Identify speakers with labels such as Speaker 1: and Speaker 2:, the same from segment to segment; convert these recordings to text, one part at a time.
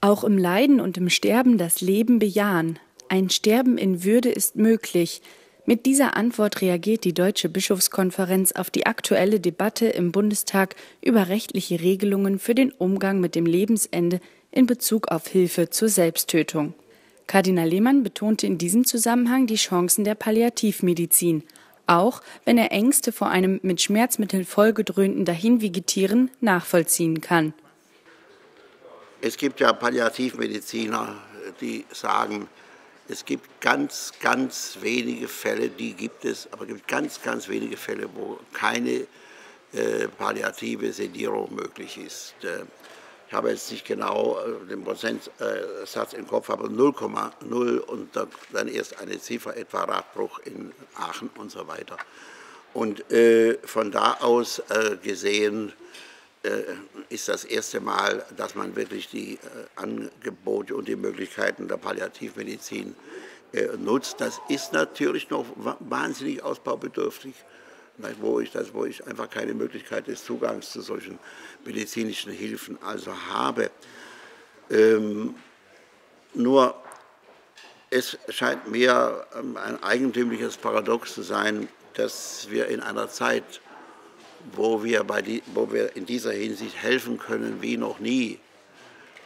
Speaker 1: Auch im Leiden und im Sterben das Leben bejahen. Ein Sterben in Würde ist möglich. Mit dieser Antwort reagiert die Deutsche Bischofskonferenz auf die aktuelle Debatte im Bundestag über rechtliche Regelungen für den Umgang mit dem Lebensende in Bezug auf Hilfe zur Selbsttötung. Kardinal Lehmann betonte in diesem Zusammenhang die Chancen der Palliativmedizin, auch wenn er Ängste vor einem mit Schmerzmitteln vollgedröhnten Dahinvegetieren nachvollziehen kann.
Speaker 2: Es gibt ja Palliativmediziner, die sagen, es gibt ganz, ganz wenige Fälle, die gibt es, aber es gibt ganz, ganz wenige Fälle, wo keine äh, palliative Sedierung möglich ist. Äh, ich habe jetzt nicht genau äh, den Prozentsatz im Kopf, aber 0,0 und dann erst eine Ziffer, etwa Radbruch in Aachen und so weiter. Und äh, von da aus äh, gesehen ist das erste Mal, dass man wirklich die äh, Angebote und die Möglichkeiten der Palliativmedizin äh, nutzt. Das ist natürlich noch wahnsinnig ausbaubedürftig wo ich, das, wo ich einfach keine Möglichkeit des Zugangs zu solchen medizinischen Hilfen also habe. Ähm, nur es scheint mir ähm, ein eigentümliches Paradox zu sein, dass wir in einer Zeit, wo wir, bei die, wo wir in dieser Hinsicht helfen können wie noch nie,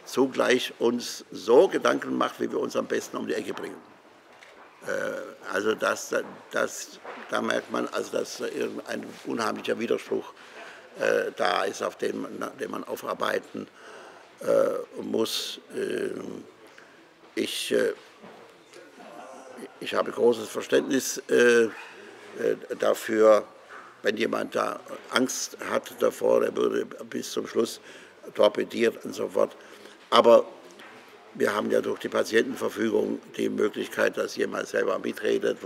Speaker 2: zugleich uns so Gedanken macht, wie wir uns am besten um die Ecke bringen. Äh, also das, das, da merkt man, also dass ein unheimlicher Widerspruch äh, da ist, auf den, den man aufarbeiten äh, muss. Ähm, ich, äh, ich habe großes Verständnis äh, dafür, wenn jemand da Angst hat davor, er würde bis zum Schluss torpediert und so fort. Aber wir haben ja durch die Patientenverfügung die Möglichkeit, dass jemand selber mitredet,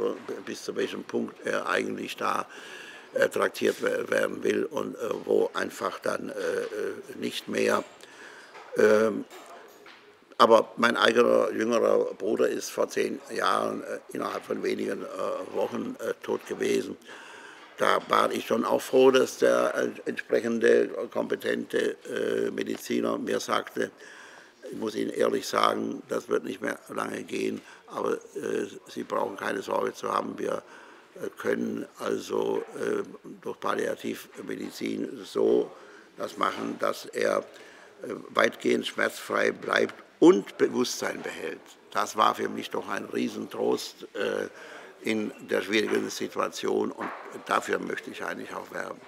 Speaker 2: bis zu welchem Punkt er eigentlich da äh, traktiert werden will und äh, wo einfach dann äh, nicht mehr. Ähm, aber mein eigener jüngerer Bruder ist vor zehn Jahren innerhalb von wenigen Wochen tot gewesen. Da war ich schon auch froh, dass der entsprechende kompetente Mediziner mir sagte, ich muss Ihnen ehrlich sagen, das wird nicht mehr lange gehen, aber äh, Sie brauchen keine Sorge zu haben. Wir äh, können also äh, durch Palliativmedizin so das machen, dass er äh, weitgehend schmerzfrei bleibt und Bewusstsein behält. Das war für mich doch ein Riesentrost äh, in der schwierigen Situation und dafür möchte ich eigentlich auch werben.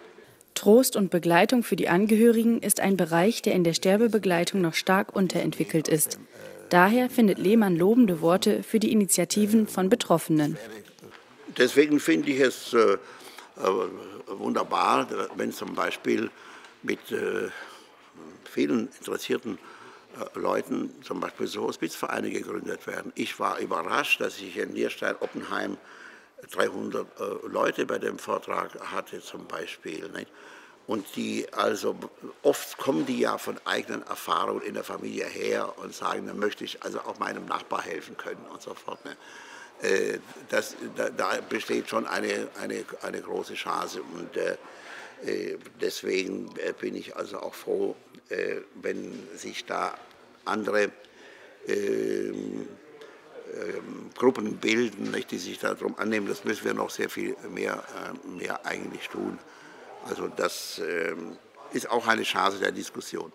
Speaker 1: Trost und Begleitung für die Angehörigen ist ein Bereich, der in der Sterbebegleitung noch stark unterentwickelt ist. Daher findet Lehmann lobende Worte für die Initiativen von Betroffenen.
Speaker 2: Deswegen finde ich es äh, äh wunderbar, wenn zum Beispiel mit äh, vielen interessierten Leuten zum Beispiel so Hospizvereine gegründet werden. Ich war überrascht, dass ich in Nierstein-Oppenheim 300 äh, Leute bei dem Vortrag hatte zum Beispiel. Nicht? Und die, also oft kommen die ja von eigenen Erfahrungen in der Familie her und sagen, dann möchte ich also auch meinem Nachbar helfen können und so fort. Ne? Äh, das, da, da, besteht schon eine, eine, eine große Chance und äh, äh deswegen äh, bin ich also auch froh, äh, wenn sich da andere ähm, ähm, Gruppen bilden, die sich darum annehmen. Das müssen wir noch sehr viel mehr, äh, mehr eigentlich tun. Also das ähm, ist auch eine Chance der Diskussion.